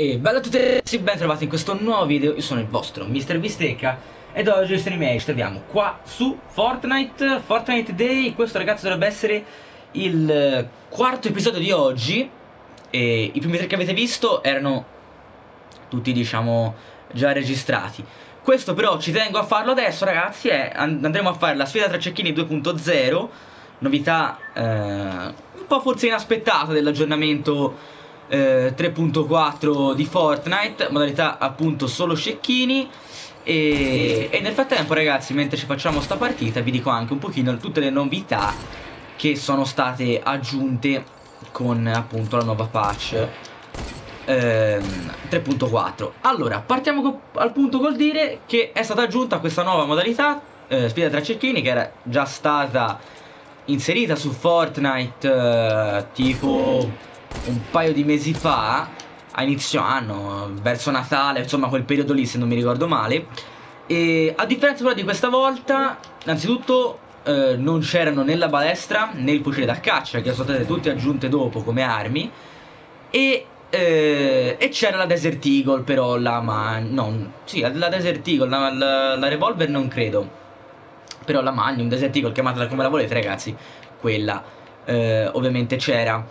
E bella a tutti ragazzi, ben trovati in questo nuovo video, io sono il vostro Mr. Bistecca ed oggi essere miei ci troviamo qua su Fortnite, Fortnite Day, questo ragazzi dovrebbe essere il quarto episodio di oggi. E i primi tre che avete visto erano tutti diciamo già registrati. Questo però ci tengo a farlo adesso ragazzi è, andremo a fare la sfida tra cecchini 2.0 novità eh, un po' forse inaspettata dell'aggiornamento eh, 3.4 di Fortnite, modalità appunto solo cecchini. E, e, nel frattempo ragazzi, mentre ci facciamo sta partita, vi dico anche un pochino tutte le novità che sono state aggiunte con appunto la nuova patch ehm, 3.4. Allora, partiamo al punto col dire che è stata aggiunta questa nuova modalità, eh, sfida tra cecchini, che era già stata inserita su Fortnite eh, tipo un paio di mesi fa, a inizio anno, verso Natale, insomma quel periodo lì se non mi ricordo male. E a differenza però di questa volta, innanzitutto eh, non c'erano né la balestra né il fucile da caccia, che sono state tutte aggiunte dopo come armi. E, eh, e c'era la Desert Eagle, però la ma non. Sì, la, la Desert Eagle, la, la, la, revolver non credo. Però la Magnum, Desert Eagle, chiamatela come la volete, ragazzi. Quella eh, ovviamente c'era.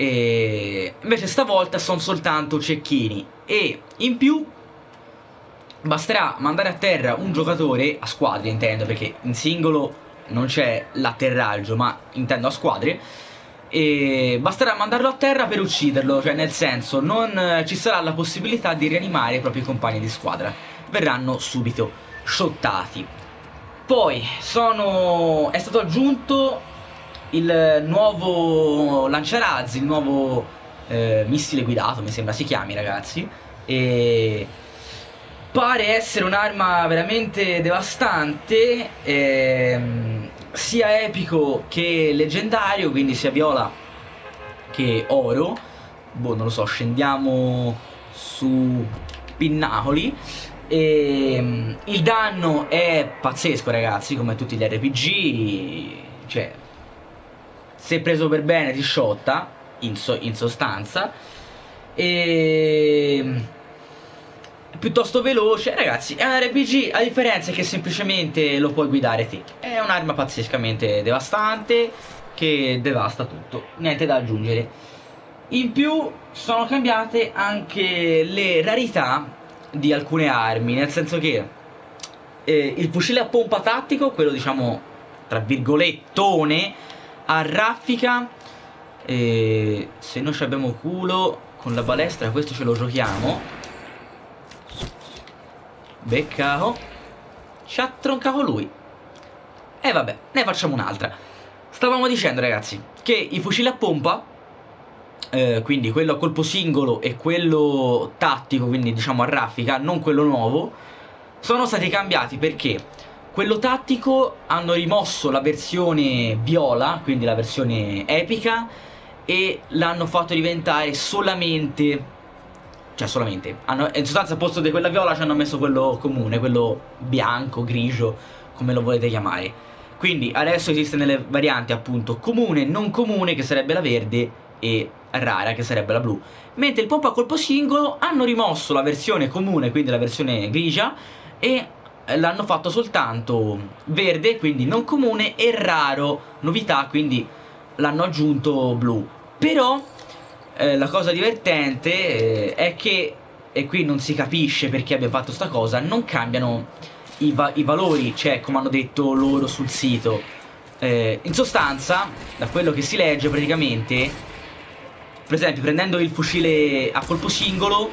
E invece stavolta sono soltanto cecchini. E in più basterà mandare a terra un giocatore a squadre intendo perché in singolo non c'è l'atterraggio ma intendo a squadre e basterà mandarlo a terra per ucciderlo. Cioè nel senso non ci sarà la possibilità di rianimare i propri compagni di squadra. Verranno subito shottati. Poi sono è stato aggiunto il nuovo lanciarazzi, il nuovo eh, missile guidato, mi sembra si chiami ragazzi, e pare essere un'arma veramente devastante, ehm, sia epico che leggendario, quindi sia viola che oro. Boh, non lo so, scendiamo su pinnacoli. E, ehm, il danno è pazzesco ragazzi, come tutti gli RPG, cioè se preso per bene ti sciotta, in, so, in sostanza, e piuttosto veloce. Ragazzi, è un RPG, a differenza che semplicemente lo puoi guidare te. È un'arma pazzescamente devastante che devasta tutto, niente da aggiungere. In più sono cambiate anche le rarità di alcune armi, nel senso che eh, il fucile a pompa tattico, quello diciamo tra virgolettone, a raffica. E se noi abbiamo culo con la balestra questo ce lo giochiamo. Beccato ci ha troncato lui. E vabbè ne facciamo un'altra. Stavamo dicendo ragazzi che i fucili a pompa eh, quindi quello a colpo singolo e quello tattico quindi diciamo a raffica non quello nuovo sono stati cambiati perché quello tattico hanno rimosso la versione viola, quindi la versione epica, e l'hanno fatto diventare solamente cioè solamente hanno, in sostanza al posto di quella viola ci hanno messo quello comune quello bianco, grigio come lo volete chiamare. Quindi adesso esiste nelle varianti appunto comune, non comune che sarebbe la verde e rara che sarebbe la blu. Mentre il pompa a colpo singolo hanno rimosso la versione comune quindi la versione grigia e l'hanno fatto soltanto verde, quindi non comune, e raro, novità, quindi l'hanno aggiunto blu. Però eh, la cosa divertente eh, è che, e qui non si capisce perché abbia fatto sta cosa, non cambiano i, va i valori, cioè come hanno detto loro sul sito. Eh, in sostanza, da quello che si legge praticamente, per esempio prendendo il fucile a colpo singolo,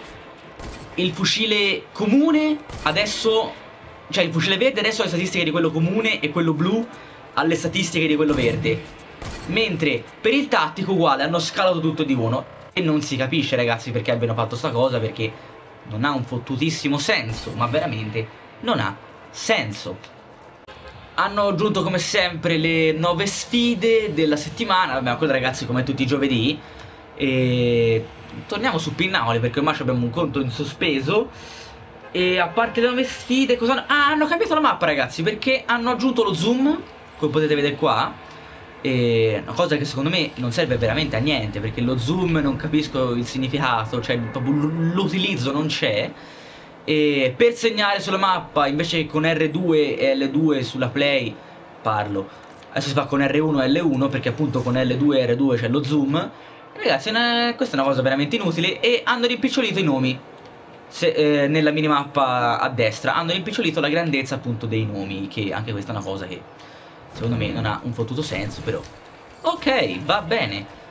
il fucile comune adesso cioè il fucile verde adesso ha le statistiche di quello comune e quello blu ha le statistiche di quello verde. Mentre per il tattico uguale hanno scalato tutto di uno. E non si capisce ragazzi perché abbiano fatto sta cosa perché non ha un fottutissimo senso, ma veramente non ha senso. Hanno aggiunto come sempre le nuove sfide della settimana, vabbè quello ragazzi come tutti i giovedì. E torniamo su Pinnacoli perché ormai abbiamo un conto in sospeso. E a parte nuove sfide, cosa hanno? Ah, hanno cambiato la mappa, ragazzi, perché hanno aggiunto lo zoom, come potete vedere qua. E una cosa che secondo me non serve veramente a niente perché lo zoom non capisco il significato, cioè l'utilizzo non c'è. E per segnare sulla mappa invece che con R2 e L2 sulla play parlo adesso si fa con R1 e L1 perché appunto con L2 e R2 c'è lo zoom ragazzi è questa è una cosa veramente inutile e hanno rimpicciolito i nomi se, eh, nella minimappa a destra. Hanno rimpicciolito la grandezza appunto dei nomi che anche questa è una cosa che secondo me non ha un fottuto senso però. Ok va bene.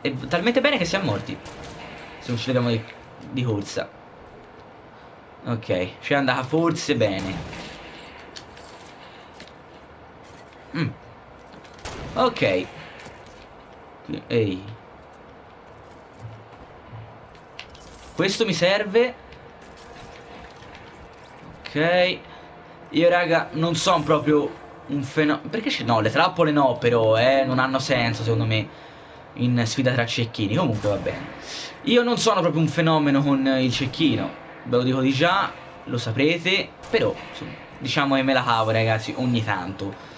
È talmente bene che siamo morti. Se non ci leviamo di, di corsa. Ok ci è andata forse bene. Mm. ok. Ehi questo mi serve. Ok. Io raga non sono proprio un fenomeno perché c'è no le trappole no però eh non hanno senso secondo me in sfida tra cecchini. Comunque va bene. Io non sono proprio un fenomeno con il cecchino. Ve lo dico di già lo saprete però insomma, diciamo che me la cavo ragazzi ogni tanto.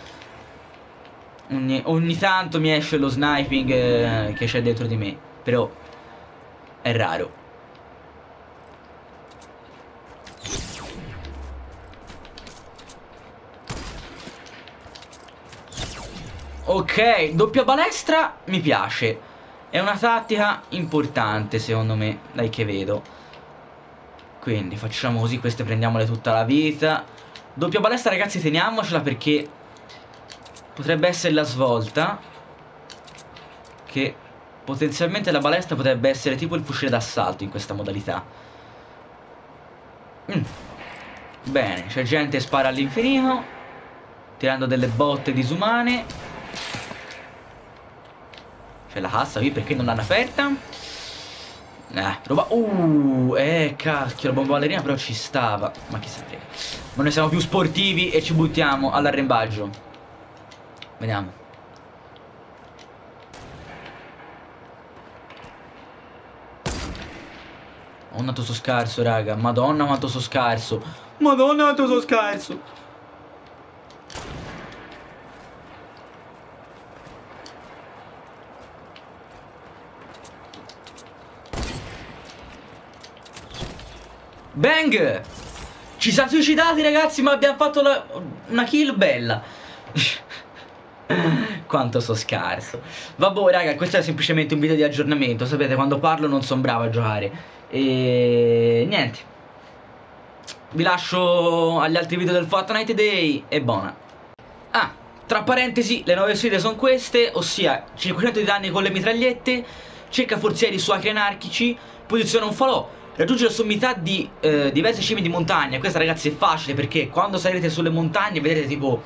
Ogni, ogni tanto mi esce lo sniping eh, che c'è dentro di me però è raro Ok, doppia balestra mi piace. È una tattica importante secondo me, dai che vedo. Quindi facciamo così, queste prendiamole tutta la vita. Doppia balestra ragazzi teniamocela perché potrebbe essere la svolta. Che potenzialmente la balestra potrebbe essere tipo il fucile d'assalto in questa modalità. Mm. Bene, c'è gente che spara all'infinito. Tirando delle botte disumane. C'è la cassa qui perché non l'hanno aperta? Eh, roba... Uh, eh, cacchio, la bomba ballerina però ci stava. Ma chi sa frega. Ma noi siamo più sportivi e ci buttiamo all'arrembaggio. Vediamo. Madonna quanto so scarso, raga. Madonna quanto so scarso. Madonna quanto so scarso. Bang! Ci siamo suicidati ragazzi ma abbiamo fatto la... una kill bella. Quanto so scarso. Vabbè raga questo è semplicemente un video di aggiornamento. Sapete quando parlo non sono bravo a giocare. E niente. Vi lascio agli altri video del Fortnite Day E buona. Ah tra parentesi le nuove sfide sono queste Ossia 500 di danni con le mitragliette Cerca forzieri su acri anarchici Posiziona un falò Raggiungere la sommità di eh, diverse cime di montagna. Questa ragazzi è facile perché quando salite sulle montagne vedete tipo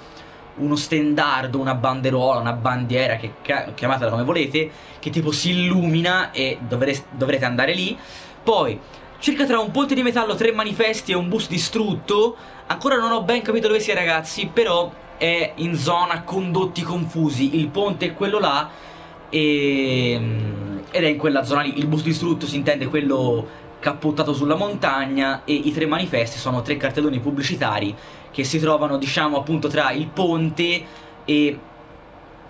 uno stendardo, una banderuola, una bandiera, che chiamatela come volete, che tipo si illumina e dovrete, dovrete andare lì. Poi, circa tra un ponte di metallo, tre manifesti e un bus distrutto, ancora non ho ben capito dove sia ragazzi, però è in zona condotti confusi, il ponte è quello là e, ed è in quella zona lì, il bus distrutto si intende quello cappottato sulla montagna e i tre manifesti sono tre cartelloni pubblicitari che si trovano diciamo appunto tra il ponte e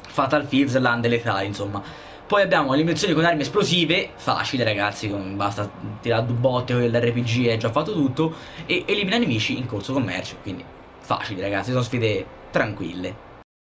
Fatal Fields Land dell'età insomma. Poi abbiamo munizioni con armi esplosive facile ragazzi basta tirare due botte con l'RPG è già fatto tutto e elimina nemici in corso commercio quindi facili ragazzi sono sfide tranquille